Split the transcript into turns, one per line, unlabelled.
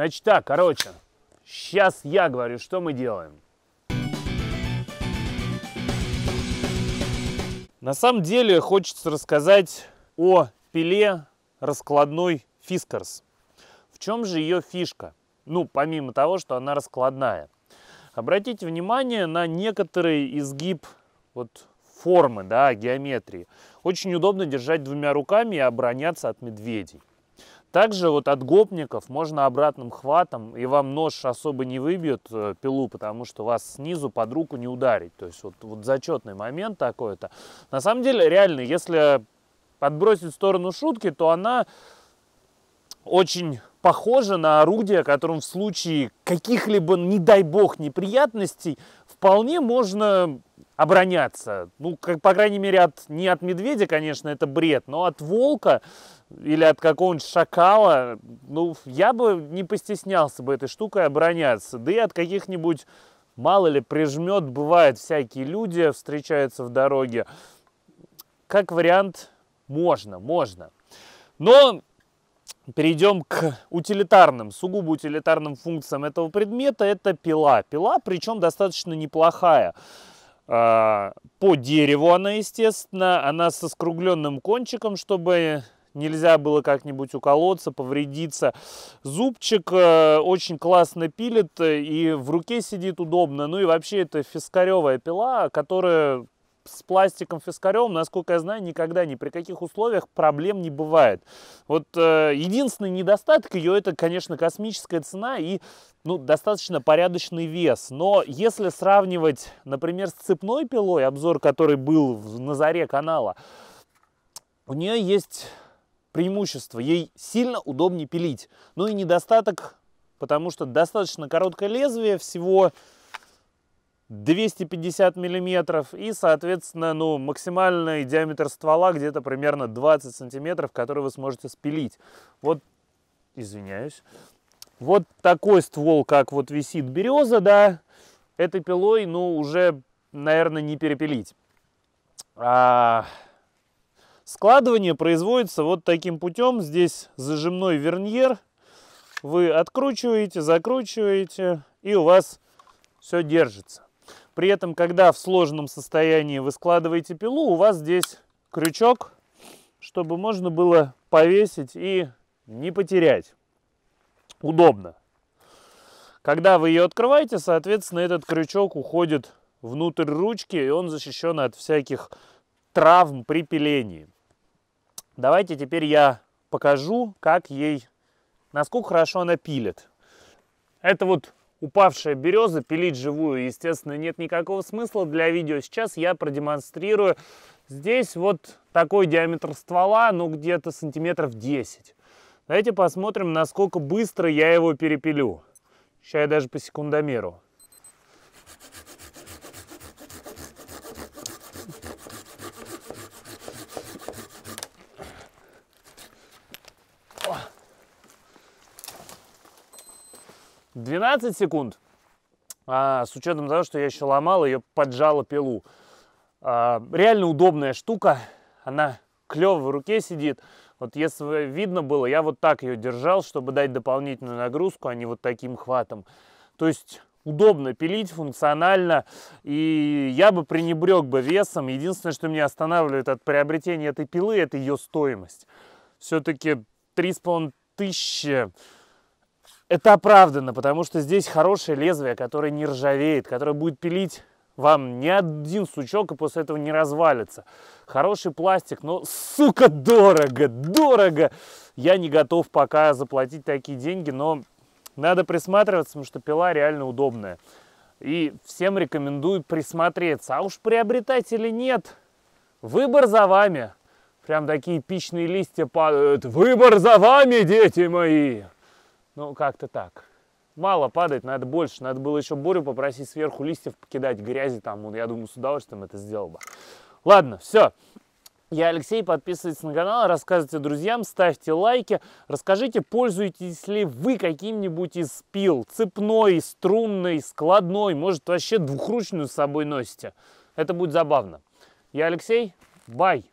Значит так, короче, сейчас я говорю, что мы делаем. На самом деле хочется рассказать о пиле раскладной Фискарс. В чем же ее фишка? Ну, помимо того, что она раскладная. Обратите внимание на некоторый изгиб вот формы, да, геометрии. Очень удобно держать двумя руками и обороняться от медведей. Также вот от гопников можно обратным хватом, и вам нож особо не выбьет э, пилу, потому что вас снизу под руку не ударить. То есть вот, вот зачетный момент такой-то. На самом деле, реально, если подбросить в сторону шутки, то она очень похожа на орудие, которым в случае каких-либо, не дай бог, неприятностей вполне можно обороняться. Ну, как, по крайней мере, от, не от медведя, конечно, это бред, но от волка или от какого-нибудь шакала, ну, я бы не постеснялся бы этой штукой обороняться. Да и от каких-нибудь, мало ли, прижмет, бывают всякие люди, встречаются в дороге. Как вариант, можно, можно. Но перейдем к утилитарным, сугубо утилитарным функциям этого предмета. Это пила. Пила, причем достаточно неплохая. А, по дереву она, естественно. Она со скругленным кончиком, чтобы нельзя было как-нибудь уколоться, повредиться. Зубчик э, очень классно пилит и в руке сидит удобно. Ну и вообще это фискаревая пила, которая с пластиком фискарем, насколько я знаю, никогда ни при каких условиях проблем не бывает. Вот э, единственный недостаток ее это, конечно, космическая цена и ну, достаточно порядочный вес. Но если сравнивать, например, с цепной пилой, обзор который был в, на заре канала, у нее есть преимущество. Ей сильно удобнее пилить. Ну и недостаток, потому что достаточно короткое лезвие, всего 250 миллиметров и, соответственно, ну, максимальный диаметр ствола где-то примерно 20 сантиметров, который вы сможете спилить. Вот, извиняюсь, вот такой ствол, как вот висит береза, да, этой пилой, ну, уже, наверное, не перепилить. А... Складывание производится вот таким путем. Здесь зажимной верньер. Вы откручиваете, закручиваете, и у вас все держится. При этом, когда в сложном состоянии вы складываете пилу, у вас здесь крючок, чтобы можно было повесить и не потерять. Удобно. Когда вы ее открываете, соответственно, этот крючок уходит внутрь ручки, и он защищен от всяких травм при пилении. Давайте теперь я покажу, как ей, насколько хорошо она пилит. Это вот упавшая береза, пилить живую, естественно, нет никакого смысла для видео. Сейчас я продемонстрирую. Здесь вот такой диаметр ствола, ну где-то сантиметров 10. Давайте посмотрим, насколько быстро я его перепилю. Сейчас я даже по секундомеру. 12 секунд, а, с учетом того, что я еще ломал, ее поджала пилу. А, реально удобная штука, она клево в руке сидит. Вот если видно было, я вот так ее держал, чтобы дать дополнительную нагрузку, а не вот таким хватом. То есть удобно пилить, функционально, и я бы пренебрег бы весом. Единственное, что меня останавливает от приобретения этой пилы, это ее стоимость. Все-таки 3,5 тысячи это оправдано, потому что здесь хорошее лезвие, которое не ржавеет, которое будет пилить вам ни один сучок и после этого не развалится. Хороший пластик, но, сука, дорого, дорого. Я не готов пока заплатить такие деньги, но надо присматриваться, потому что пила реально удобная. И всем рекомендую присмотреться. А уж приобретать или нет, выбор за вами. Прям такие эпичные листья падают. Выбор за вами, дети мои! Ну, как-то так. Мало падает, надо больше. Надо было еще Борю попросить сверху листьев покидать, грязи там. Я думаю, с удовольствием это сделал бы. Ладно, все. Я Алексей, подписывайтесь на канал, рассказывайте друзьям, ставьте лайки. Расскажите, пользуетесь ли вы каким-нибудь из пил. Цепной, струнной, складной, может вообще двухручную с собой носите. Это будет забавно. Я Алексей, бай!